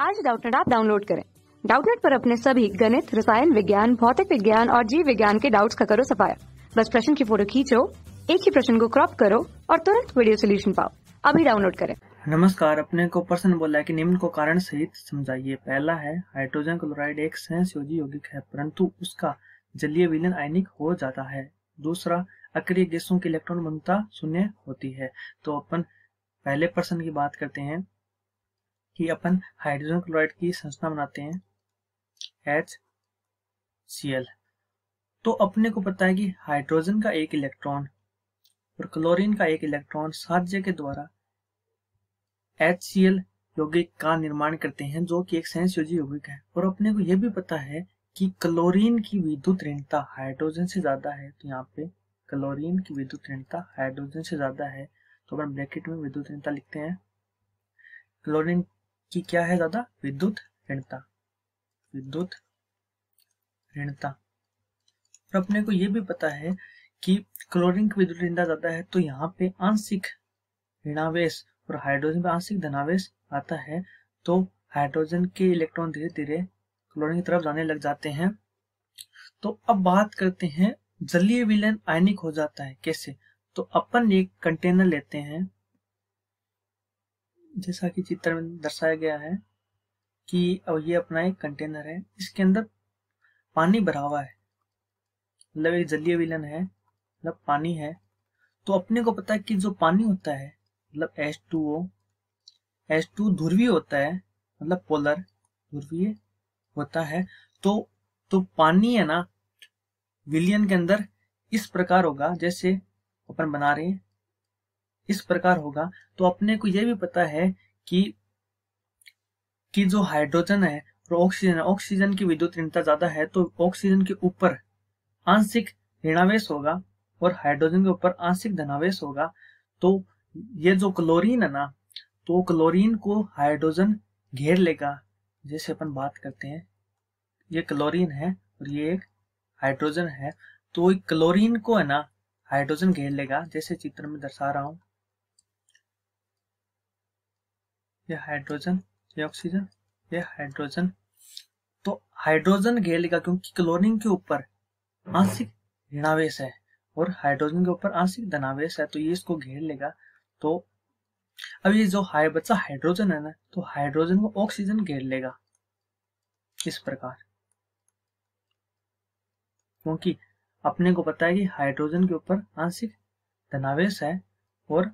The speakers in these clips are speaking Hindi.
आज डाउटनेट आप डाउनलोड करें। डाउटनेट पर अपने सभी गणित, रसायन विज्ञान, भौतिक विज्ञान और जीव विज्ञान के डाउट्स का करो सफाया। बस प्रश्न की फ़ोटो खींचो, एक ही प्रश्न को क्रॉप करो और तुरंत वीडियो सोल्यूशन पाओ। अभी डाउनलोड करें। नमस्कार, अपने को प्रश्न बोला कि निम्न को कारण सहित समझाइए। पहला है हाइड्रोजन क्लोराइड एक सहसयोजी यौगिक है, परंतु उसका जलीय विलयन आयनिक हो जाता है। दूसरा, अक्रिय गैसों की इलेक्ट्रॉन बनता शून्य होती है। तो अपन पहले प्रश्न की बात करते हैं। कि अपन हाइड्रोजन क्लोराइड की संरचना बनाते हैं एच सी एल तो अपने को पता है कि हाइड्रोजन का एक इलेक्ट्रॉन और क्लोरीन का एक इलेक्ट्रॉन साध्य के द्वारा एच सी एल यौगिक का निर्माण करते हैं, जो कि एक सहसयोजी यौगिक है। और अपने को यह भी पता है कि क्लोरीन की विद्युत ऋणता हाइड्रोजन से ज़्यादा है। तो यहाँ पे क्लोरीन की विद्युत ऋणता हाइड्रोजन से ज़्यादा है। तो अपन ब्रैकेट में विद्युत ऋणता लिखते हैं। क्लोरीन की क्या है ज़्यादा विद्युत ऋणता। विद्युत ऋणता। और अपने को यह भी पता है कि क्लोरीन की विद्युत ऋणता ज़्यादा है तो यहाँ पे आंशिक ऋणावेश और हाइड्रोजन पे आंशिक धनावेश आता है तो हाइड्रोजन के इलेक्ट्रॉन धीरे धीरे क्लोरीन की तरफ़ जाने लग जाते हैं। तो अब बात करते हैं जलीय विलयन आयनिक हो जाता है कैसे? तो अपन एक कंटेनर लेते हैं। जैसा कि चित्र में दर्शाया गया है कि अब ये अपना एक कंटेनर है। इसके अंदर पानी भरा हुआ है। मतलब एक जलीय विलयन है मतलब पानी है। तो अपने को पता है कि जो पानी होता है मतलब H two O H two ध्रुवीय होता है मतलब पोलर ध्रुवीय होता है। तो तो पानी है ना, विलियन के अंदर इस प्रकार होगा जैसे अपन बना रहे हैं। इस प्रकार होगा। तो अपने को यह भी पता है कि कि जो हाइड्रोजन है, और ऑक्सीजन है ऑक्सीजन की विद्युत ऋणता ज़्यादा है तो ऑक्सीजन के ऊपर आंशिक ऋणावेश होगा, और हाइड्रोजन के ऊपर आंशिक धनावेश होगा। तो ये जो क्लोरीन है ना तो क्लोरीन को हाइड्रोजन घेर लेगा। जैसे अपन बात करते हैं, ये क्लोरीन है, और ये एक हाइड्रोजन है। तो क्लोरीन को है ना हाइड्रोजन घेर लेगा, जैसे चित्र में दर्शा रहा हूँ। ये हाइड्रोजन ये ऑक्सीजन ये हाइड्रोजन तो हाइड्रोजन घेर लेगा क्योंकि क्लोरीन के ऊपर आंशिक ऋणावेश है और हाइड्रोजन के ऊपर आंशिक धनावेश है तो ये इसको घेर लेगा। तो अब ये जो हाई बच्चा हाइड्रोजन है ना तो हाइड्रोजन को ऑक्सीजन घेर लेगा इस प्रकार। क्योंकि अपने को पता है कि हाइड्रोजन के ऊपर आंशिक धनावेश है और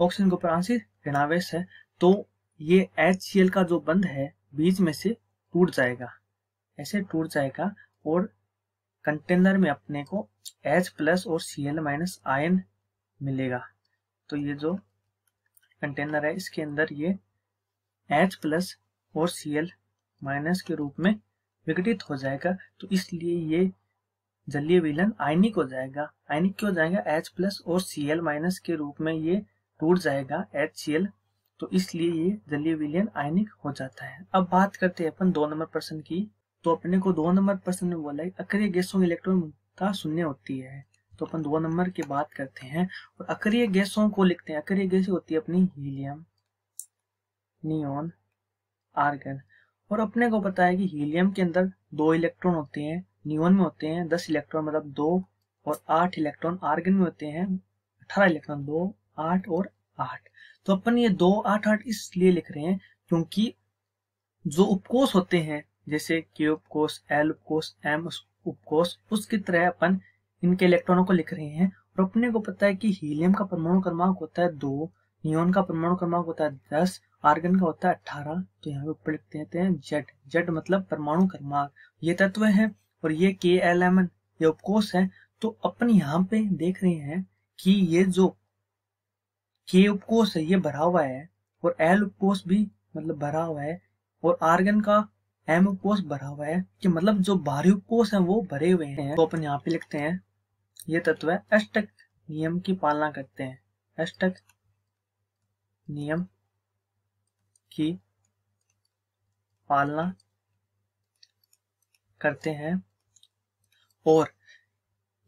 ऑक्सीजन के ऊपर आंशिक ऋणावेश है तो ये एच का जो बंध है, बीच में से टूट जाएगा। ऐसे टूट जाएगा और कंटेनर में अपने को H प्लस और सी एल माइनस आयन मिलेगा। तो ये जो कंटेनर है, इसके अंदर ये H प्लस और सी एल माइनस के रूप में विघटित हो जाएगा। तो इसलिए ये जलीय विलन आयनिक हो जाएगा। आयनिक क्यों जाएगा? H प्लस और सी एल माइनस के रूप में ये टूट जाएगा। एच सी एल तो इसलिए ये जलीय विलयन आयनिक हो जाता है। अब बात करते हैं अपन दो नंबर प्रश्न की। तो अपने को दो नंबर प्रश्न में बोला अक्रिय गैसों की इलेक्ट्रॉन मुक्ता शून्य होती है। तो अपन दो नंबर की बात करते हैं और अक्रिय गैसों को लिखते हैं। अक्रिय गैस होती है अपनी हीलियम, नियोन, आर्गन। और अपने को पता है कि हीलियम के अंदर दो इलेक्ट्रॉन होते हैं, नियोन में होते हैं, दस इलेक्ट्रॉन मतलब दो और आठ इलेक्ट्रॉन, आर्गन में होते हैं, अठारह इलेक्ट्रॉन, दो, आठ और आठ। तो अपन ये दो आठ आठ इसलिए लिख रहे हैं क्योंकि जो उपकोष होते हैं, जैसे के उपकोष एल उपकोष एम उपकोष उसकी तरह अपन इनके इलेक्ट्रॉनों को लिख रहे हैं और अपने को पता है कि हीलियम का परमाणु क्रमांक होता है दो, नियोन का परमाणु क्रमांक होता है दस, आर्गन का होता है अठारह। तो यहाँ पे ऊपर लिखते हैं जेड। जेड मतलब परमाणु क्रमांक। ये तत्व है और ये के एल एम एन ये उपकोष है। तो अपन यहाँ पे देख रहे हैं कि ये जो के उपकोष है, ये भरा हुआ है, और एल उपकोष भी मतलब भरा हुआ है, और आर्गन का एम उपकोष भरा हुआ है, कि मतलब जो बाहरी उपकोष है वो भरे हुए हैं। तो अपन यहाँ पे लिखते हैं, ये तत्व अष्टक नियम की पालना करते हैं। अष्टक नियम की पालना करते हैं, और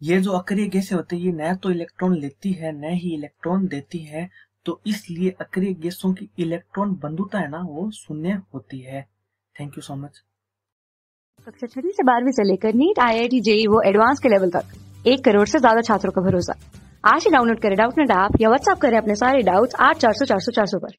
ये जो अक्रिय गैसें होती है, ये न तो इलेक्ट्रॉन लेती है, न ही इलेक्ट्रॉन देती है तो इसलिए अक्रिय गैसों की इलेक्ट्रॉन बंधुता है ना, वो शून्य होती है। थैंक यू सो मच कक्षा छठी से बारहवीं से लेकर NEET I I T JEE वो एडवांस के लेवल तक। एक करोड़ से ज़्यादा छात्रों का भरोसा। आज ही डाउनलोड करें डाउटनेट ऐप या व्हाट्सएप करें अपने सारे डाउट्स आठ चार सौ चार सौ चार सौ पर।